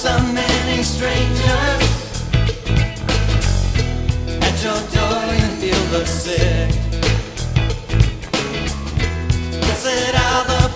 so many strangers At your door and feel the sick. Are the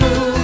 you.